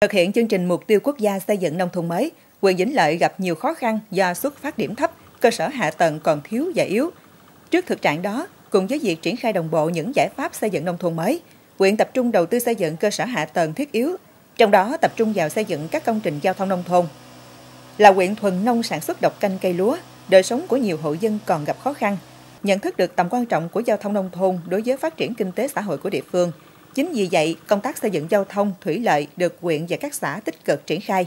Thực hiện chương trình mục tiêu quốc gia xây dựng nông thôn mới, huyện Vĩnh Lợi gặp nhiều khó khăn do xuất phát điểm thấp, cơ sở hạ tầng còn thiếu và yếu. Trước thực trạng đó, cùng với việc triển khai đồng bộ những giải pháp xây dựng nông thôn mới, huyện tập trung đầu tư xây dựng cơ sở hạ tầng thiết yếu, trong đó tập trung vào xây dựng các công trình giao thông nông thôn. Là huyện thuần nông sản xuất độc canh cây lúa, đời sống của nhiều hộ dân còn gặp khó khăn. Nhận thức được tầm quan trọng của giao thông nông thôn đối với phát triển kinh tế xã hội của địa phương, chính vì vậy công tác xây dựng giao thông thủy lợi được huyện và các xã tích cực triển khai.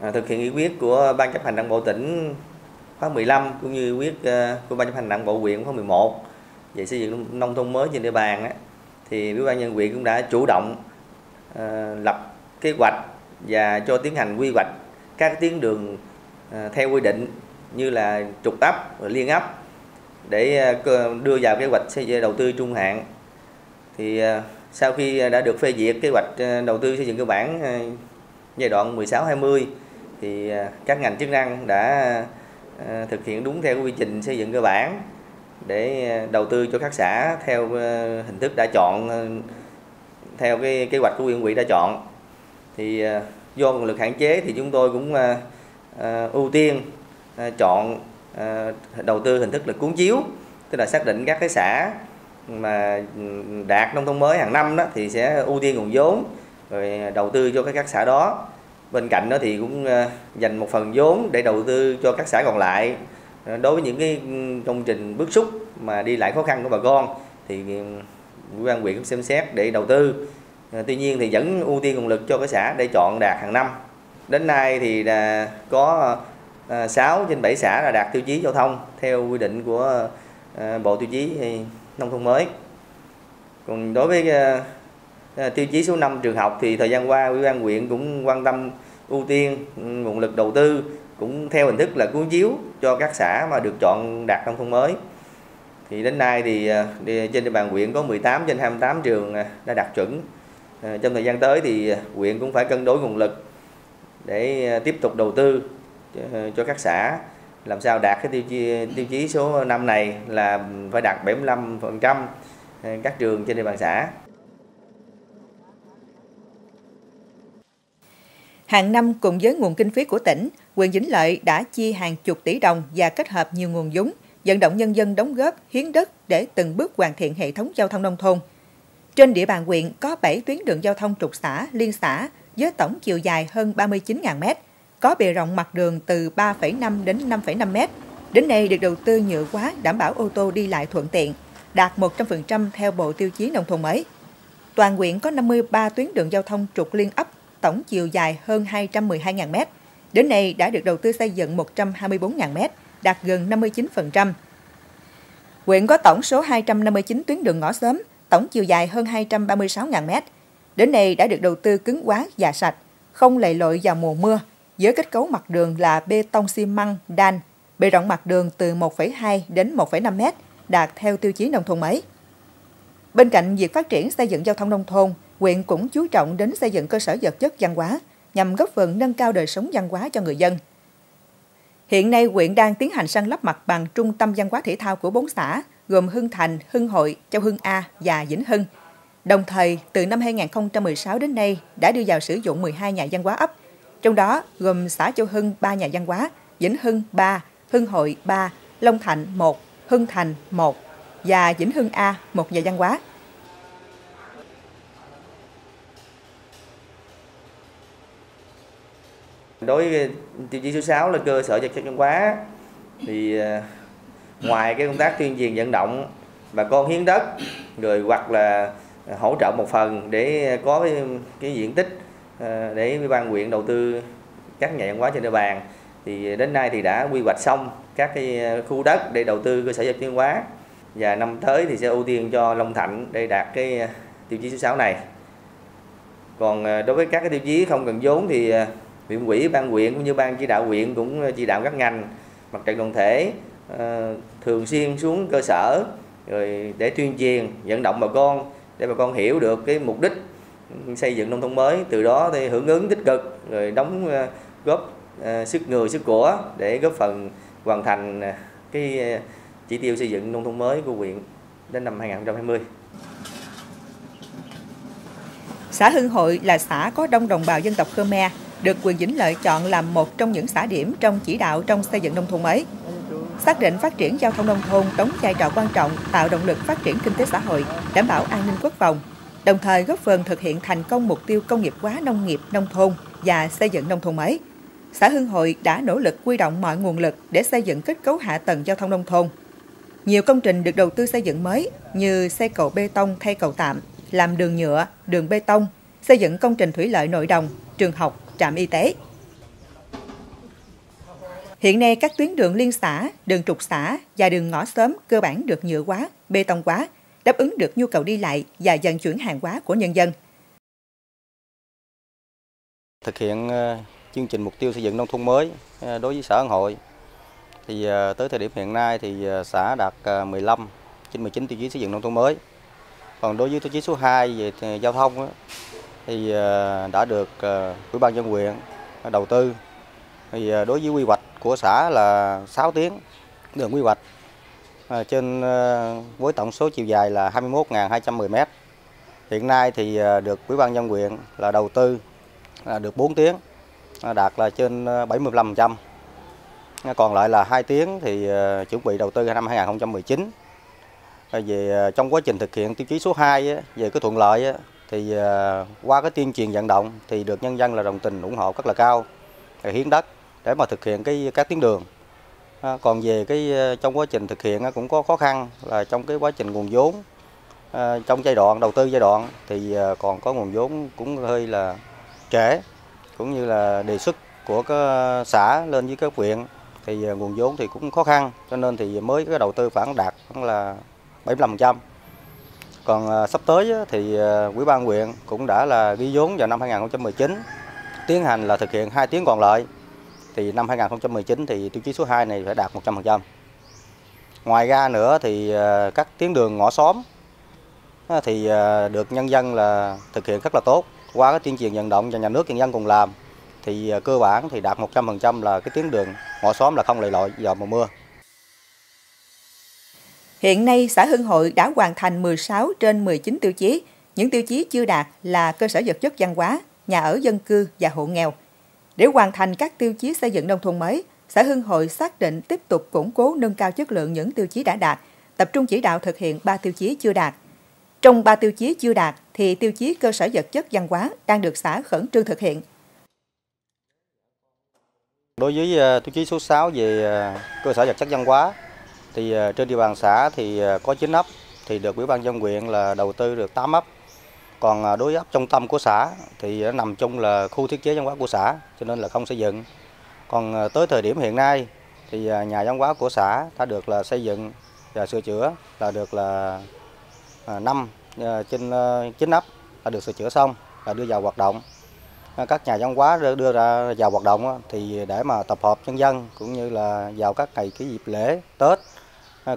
À, thực hiện nghị quyết của ban chấp hành đảng bộ tỉnh khóa 15 cũng như quyết ờ, của ban chấp hành đảng bộ huyện khóa 11 về xây dựng nông thôn mới trên địa bàn thì ủy ban nhân huyện cũng đã chủ động uh, lập kế hoạch và cho tiến hành quy hoạch các tuyến đường uh, theo quy định như là trục ấp liên ấp để uh, đưa vào kế hoạch xây dựng đầu tư trung hạn thì à, sau khi đã được phê duyệt kế hoạch à, đầu tư xây dựng cơ bản à, giai đoạn 16 20 thì các ngành chức năng đã thực hiện đúng theo quy trình xây dựng cơ bản để đầu tư cho các xã theo hình thức đã chọn theo cái kế hoạch của huyện ủy đã chọn. Thì do nguồn lực hạn chế thì chúng tôi cũng ưu tiên chọn đầu tư hình thức là cuốn chiếu, tức là xác định các cái xã mà đạt nông thôn mới hàng năm đó thì sẽ ưu tiên nguồn vốn, rồi đầu tư cho các các xã đó. Bên cạnh đó thì cũng ờ, dành một phần vốn để đầu tư cho các xã còn lại. Ờ, đối với những cái công trình bức xúc mà đi lại khó khăn của bà con thì ừ, ủy ban huyện cũng xem xét để đầu tư. Ờ, tuy nhiên thì vẫn ưu tiên nguồn lực cho cái xã để chọn đạt hàng năm. Đến nay thì là có 6 trên 7 xã là đạt tiêu chí giao thông theo quy định của bộ tiêu chí nông thôn mới. Còn đối với ờ, ờ, tiêu chí số 5 trường học thì thời gian qua ủy ban huyện cũng quan tâm, ưu tiên ừ, nguồn lực đầu tư cũng theo hình thức là cuốn chiếu cho các xã mà được chọn đạt nông thôn mới. Thì đến nay thì ờ, trên địa bàn huyện có 18 trên 28 trường đã đạt chuẩn. Trong thời gian tới thì huyện cũng phải cân đối nguồn lực để tiếp tục đầu tư cho các xã làm sao đạt cái tiêu chí tiêu chí số 5 này là phải đạt 75% ờ, các trường trên địa bàn xã. Hàng năm cùng với nguồn kinh phí của tỉnh, huyện Vĩnh Lợi đã chi hàng chục tỷ đồng và kết hợp nhiều nguồn vốn vận động nhân dân đóng góp hiến đất để từng bước hoàn thiện hệ thống giao thông nông thôn. Trên địa bàn huyện có 7 tuyến đường giao thông trục xã, liên xã với tổng chiều dài hơn 39.000 m, có bề rộng mặt đường từ 3,5 đến 5,5 mét. Đến nay được đầu tư nhựa quá đảm bảo ô tô đi lại thuận tiện, đạt 100% theo bộ tiêu chí nông thôn mới. Toàn huyện có 53 tuyến đường giao thông trục liên ấp, tổng chiều dài hơn 212.000 mét. Đến nay đã được đầu tư xây dựng 124.000 mét, đạt gần 59%. Huyện có tổng số 259 tuyến đường ngõ xóm, tổng chiều dài hơn 236.000 mét. Đến nay đã được đầu tư cứng quá và sạch, không lầy lội vào mùa mưa, với kết cấu mặt đường là bê tông xi măng, đan, bề rộng mặt đường từ 1,2 đến 1,5 mét, đạt theo tiêu chí nông thôn mới. Bên cạnh việc phát triển xây dựng giao thông nông thôn, huyện cũng chú trọng đến xây dựng cơ sở vật chất văn hóa nhằm góp phần nâng cao đời sống văn hóa cho người dân – Hiện nay, huyện đang tiến hành săn lấp mặt bằng trung tâm văn hóa thể thao của bốn xã, gồm Hưng Thành, Hưng Hội, Châu Hưng A và Vĩnh Hưng. Đồng thời, từ năm 2016 đến nay đã đưa vào sử dụng 12 nhà văn hóa ấp, trong đó gồm xã Châu Hưng 3 nhà văn hóa, Vĩnh Hưng 3, Hưng Hội 3, Long Thạnh 1, Hưng Thành 1 và Vĩnh Hưng A 1 nhà văn hóa. đối với tiêu chí số 6 là cơ sở vật chất văn hóa thì à, ngoài cái công tác tuyên truyền vận động bà con hiến đất rồi hoặc là hỗ trợ một phần để có cái, cái diện tích Ờ, để ủy ban huyện đầu tư các nhà văn hóa trên địa bàn. Thì đến nay thì đã quy hoạch xong các cái ờ, khu đất để đầu tư cơ sở vật văn hóa. Và năm tới thì sẽ ưu tiên cho Long Thạnh để đạt cái ờ, tiêu chí số 6 này. Còn đối với các cái tiêu chí không cần vốn thì huyện ủy, ban huyện cũng như ban chỉ đạo huyện cũng chỉ đạo các ngành, mặt trận đoàn thể thường xuyên xuống cơ sở, rồi để tuyên truyền, vận động bà con để bà con hiểu được cái mục đích xây dựng nông thôn mới từ đó thì hưởng ứng tích cực rồi đóng ờ, góp ờ, sức người sức của để góp phần hoàn thành ờ, cái chỉ tiêu xây dựng nông thôn mới của huyện đến năm 2020. Xã Hưng Hội là xã có đông đồng bào dân tộc Khmer, được quyền Vĩnh Lợi chọn làm một trong những xã điểm trong chỉ đạo trong xây dựng nông thôn mới. Xác định phát triển giao thông nông thôn đóng vai trò quan trọng tạo động lực phát triển kinh tế xã hội, đảm bảo an ninh quốc phòng, đồng thời góp phần thực hiện thành công mục tiêu công nghiệp hóa nông nghiệp nông thôn và xây dựng nông thôn mới. Xã Hưng Hội đã nỗ lực quy động mọi nguồn lực để xây dựng kết cấu hạ tầng giao thông nông thôn. Nhiều công trình được đầu tư xây dựng mới như xây cầu bê tông thay cầu tạm, làm đường nhựa, đường bê tông, xây dựng công trình thủy lợi nội đồng, trường học, trạm y tế. Hiện nay các tuyến đường liên xã, đường trục xã và đường ngõ xóm cơ bản được nhựa hóa, bê tông hóa, đáp ứng được nhu cầu đi lại và vận chuyển hàng hóa của nhân dân. Thực hiện ờ, chương trình mục tiêu xây dựng nông thôn mới ờ, đối với xã An Hội, thì ờ, tới thời điểm hiện nay thì xã đạt 15 trên 19 tiêu chí xây dựng nông thôn mới. Còn đối với tiêu chí số 2 về giao thông thì đã được Ủy ban dân huyện đầu tư. Thì đối với quy hoạch của xã là 6 tiếng, đường quy hoạch Ờ, trên ờ, với tổng số chiều dài là 21.210 m. Hiện nay thì ờ, được Ủy ban dân huyện là đầu tư, là được 4 tiếng đạt là trên 75%. Còn lại là 2 tiếng thì chuẩn bị đầu tư năm 2019. Về trong quá trình thực hiện tiêu chí số 2 về cái thuận lợi thì qua cái tuyên truyền vận động thì được nhân dân là đồng tình ủng hộ rất là cao hiến đất để mà thực hiện cái, các tuyến đường. À, còn về cái ờ, trong quá trình thực hiện cũng có khó khăn là trong cái quá trình nguồn vốn ờ, trong giai đoạn, đầu tư giai đoạn thì ờ, còn có nguồn vốn cũng hơi là trễ, cũng như là đề xuất của các xã lên với các huyện thì nguồn vốn thì cũng khó khăn, cho nên thì mới cái đầu tư khoảng đạt khoảng là 75%. Còn sắp tới thì Quỹ ban huyện cũng đã là ghi vốn vào năm 2019 tiến hành là thực hiện hai tiếng còn lại thì năm 2019 thì tiêu chí số 2 này phải đạt 100%. Ngoài ra nữa thì ờ, các tuyến đường ngõ xóm thì ờ, được nhân dân là thực hiện rất là tốt qua cái tuyên truyền vận động và nhà nước nhân dân cùng làm thì ờ, cơ bản thì đạt 100% là cái tuyến đường ngõ xóm là không lầy lội vào mùa mưa. Hiện nay, xã Hưng Hội đã hoàn thành 16 trên 19 tiêu chí. Những tiêu chí chưa đạt là cơ sở vật chất văn hóa, nhà ở dân cư và hộ nghèo. Để hoàn thành các tiêu chí xây dựng nông thôn mới, xã Hưng Hội xác định tiếp tục củng cố nâng cao chất lượng những tiêu chí đã đạt, tập trung chỉ đạo thực hiện 3 tiêu chí chưa đạt. Trong 3 tiêu chí chưa đạt thì tiêu chí cơ sở vật chất văn hóa đang được xã khẩn trương thực hiện. Đối với ờ, tiêu chí số 6 về ờ, cơ sở vật chất văn hóa thì ờ, trên địa bàn xã thì có 9 ấp thì được Ủy ban dân huyện là đầu tư được 8 ấp. Còn à, đối với ấp trung tâm của xã thì nó nằm chung là khu thiết chế văn hóa của xã, cho nên là không xây dựng. Còn à, tới thời điểm hiện nay thì à, nhà văn hóa của xã đã được là xây dựng và sửa chữa, là được là năm trên chín ấp đã được sửa chữa xong và đưa vào hoạt động các nhà văn hóa đưa ra vào hoạt động thì để mà tập hợp nhân dân cũng như là vào các ngày cái dịp lễ, Tết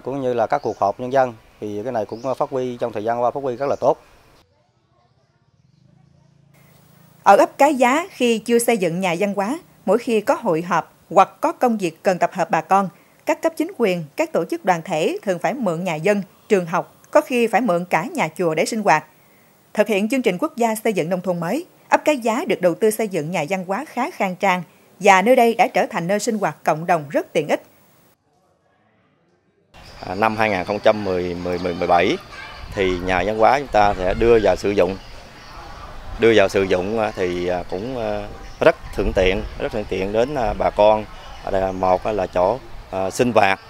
cũng như là các cuộc họp nhân dân thì cái này cũng phát huy trong thời gian qua phát huy rất là tốt. Ở ấp Cái Giá khi chưa xây dựng nhà văn hóa, mỗi khi có hội họp hoặc có công việc cần tập hợp bà con, các cấp chính quyền, các tổ chức đoàn thể thường phải mượn nhà dân, trường học, có khi phải mượn cả nhà chùa để sinh hoạt. Thực hiện chương trình quốc gia xây dựng nông thôn mới, ấp Cái Giá được đầu tư xây dựng nhà văn hóa khá khang trang và nơi đây đã trở thành nơi sinh hoạt cộng đồng rất tiện ích. À, năm 2017 thì nhà văn hóa chúng ta sẽ đưa vào sử dụng. Đưa vào sử dụng à, thì à, cũng à, rất thuận tiện, rất thuận tiện đến bà con. Một là chỗ sinh hoạt,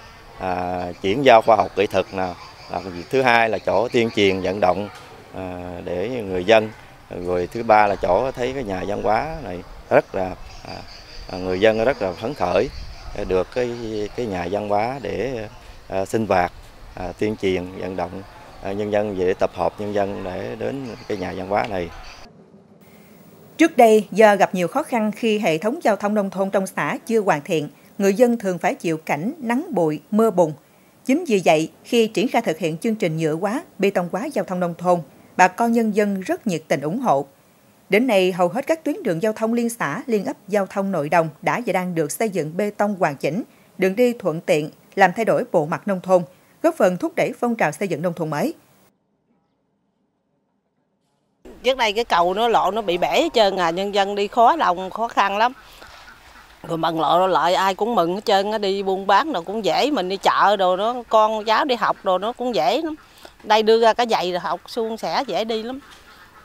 chuyển giao khoa học kỹ thuật nào việc thứ hai là chỗ tuyên truyền vận động để người dân. Rồi thứ ba là chỗ thấy cái nhà văn hóa này rất là người dân rất là phấn khởi được cái cái nhà văn hóa để sinh hoạt tuyên truyền vận động nhân dân về tập hợp nhân dân để đến cái nhà văn hóa này. Trước đây, do gặp nhiều khó khăn khi hệ thống giao thông nông thôn trong xã chưa hoàn thiện, người dân thường phải chịu cảnh nắng bụi, mưa bùn, Chính vì vậy, khi triển khai thực hiện chương trình nhựa hóa, bê tông hóa giao thông nông thôn, bà con nhân dân rất nhiệt tình ủng hộ. Đến nay, hầu hết các tuyến đường giao thông liên xã, liên ấp giao thông nội đồng đã và đang được xây dựng bê tông hoàn chỉnh, đường đi thuận tiện, làm thay đổi bộ mặt nông thôn, góp phần thúc đẩy phong trào xây dựng nông thôn mới trước đây cái cầu nó lộ nó bị bể hết trơn à nhân dân đi khó lòng khó khăn lắm. Rồi mừng lộ lại ai cũng mừng hết trơn đi buôn bán rồi cũng dễ mình đi chợ đồ nó con cháu đi học đồ nó cũng dễ lắm. Đây đưa ra cái giày học suôn sẻ dễ đi lắm.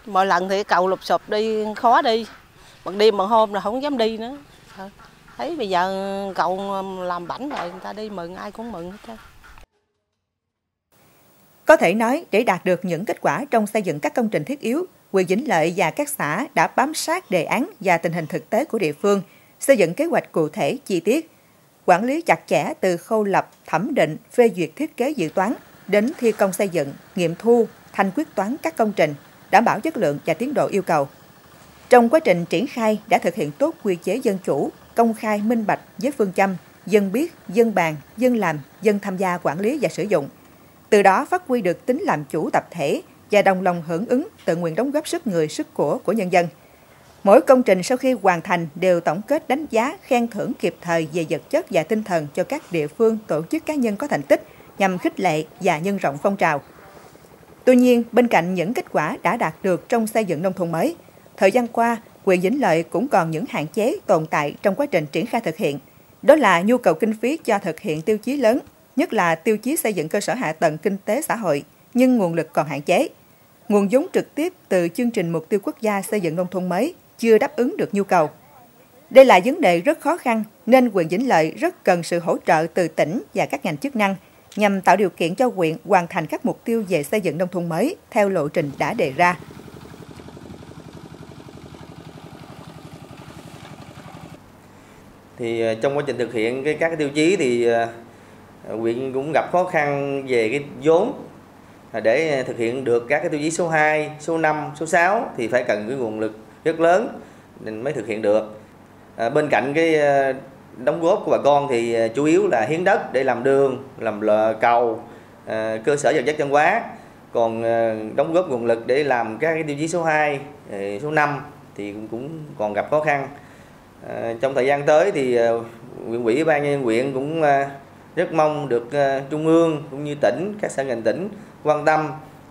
Mọi lần thì cầu lụp sụp đi khó đi. Bằng đêm bằng hôm là không dám đi nữa. Thấy bây giờ cầu làm bảnh rồi người ta đi mừng ai cũng mừng hết trơn. Có thể nói, để đạt được những kết quả trong xây dựng các công trình thiết yếu, quyền Vĩnh Lợi và các xã đã bám sát đề án và tình hình thực tế của địa phương, xây dựng kế hoạch cụ thể chi tiết, quản lý chặt chẽ từ khâu lập, thẩm định, phê duyệt thiết kế dự toán đến thi công xây dựng, nghiệm thu, thanh quyết toán các công trình, đảm bảo chất lượng và tiến độ yêu cầu. Trong quá trình triển khai đã thực hiện tốt quy chế dân chủ, công khai minh bạch với phương châm dân biết, dân bàn, dân làm, dân tham gia quản lý và sử dụng – từ đó phát huy được tính làm chủ tập thể và đồng lòng hưởng ứng tự nguyện đóng góp sức người sức của của nhân dân. Mỗi công trình sau khi hoàn thành đều tổng kết đánh giá, khen thưởng kịp thời về vật chất và tinh thần cho các địa phương, tổ chức cá nhân có thành tích nhằm khích lệ và nhân rộng phong trào. Tuy nhiên, bên cạnh những kết quả đã đạt được trong xây dựng nông thôn mới, thời gian qua, quyền Vĩnh Lợi cũng còn những hạn chế tồn tại trong quá trình triển khai thực hiện. Đó là nhu cầu kinh phí cho thực hiện tiêu chí lớn nhất là tiêu chí xây dựng cơ sở hạ tầng kinh tế xã hội, nhưng nguồn lực còn hạn chế. Nguồn vốn trực tiếp từ chương trình mục tiêu quốc gia xây dựng nông thôn mới chưa đáp ứng được nhu cầu. Đây là vấn đề rất khó khăn nên quyền Vĩnh Lợi rất cần sự hỗ trợ từ tỉnh và các ngành chức năng nhằm tạo điều kiện cho huyện hoàn thành các mục tiêu về xây dựng nông thôn mới theo lộ trình đã đề ra. Thì ờ, trong quá trình thực hiện cái các tiêu chí thì ờ, huyện cũng gặp khó khăn về cái vốn để ờ, thực hiện được các cái tiêu chí số 2, số 5, số 6 thì phải cần cái nguồn lực rất lớn nên mới thực hiện được. À, bên cạnh cái ờ, đóng góp của bà con thì chủ yếu là hiến đất để làm đường, làm lờ cầu, à, cơ sở vật chất văn hóa. Còn đóng góp nguồn lực để làm các cái tiêu chí số 2, số 5 thì cũng, cũng còn gặp khó khăn. À, trong thời gian tới thì huyện ủy ban nhân huyện cũng rất mong được trung ương cũng như tỉnh các sở ngành tỉnh quan tâm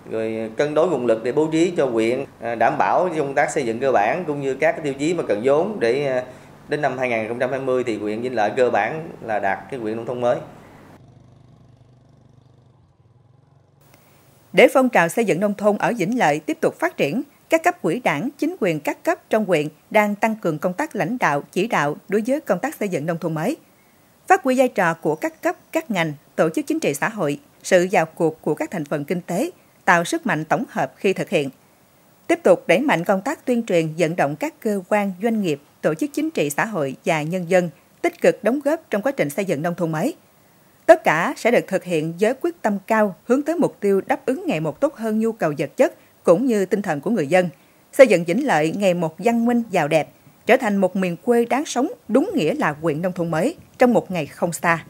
rồi cân đối nguồn lực để bố trí cho huyện à, đảm bảo công tác xây dựng cơ bản cũng như các tiêu chí mà cần vốn để à, đến năm 2020 thì huyện Vĩnh Lợi cơ bản là đạt cái huyện nông thôn mới. Để phong trào xây dựng nông thôn ở Vĩnh Lợi tiếp tục phát triển, các cấp quỹ đảng, chính quyền các cấp trong huyện đang tăng cường công tác lãnh đạo, chỉ đạo đối với công tác xây dựng nông thôn mới – phát huy vai trò của các cấp, các ngành, tổ chức chính trị xã hội, sự vào cuộc của các thành phần kinh tế, tạo sức mạnh tổng hợp khi thực hiện. Tiếp tục đẩy mạnh công tác tuyên truyền vận động các cơ quan, doanh nghiệp, tổ chức chính trị xã hội và nhân dân tích cực đóng góp trong quá trình xây dựng nông thôn mới. Tất cả sẽ được thực hiện với quyết tâm cao hướng tới mục tiêu đáp ứng ngày một tốt hơn nhu cầu vật chất cũng như tinh thần của người dân, xây dựng Vĩnh Lợi ngày một văn minh giàu đẹp, trở thành một miền quê đáng sống đúng nghĩa là huyện nông thôn mới trong một ngày không xa.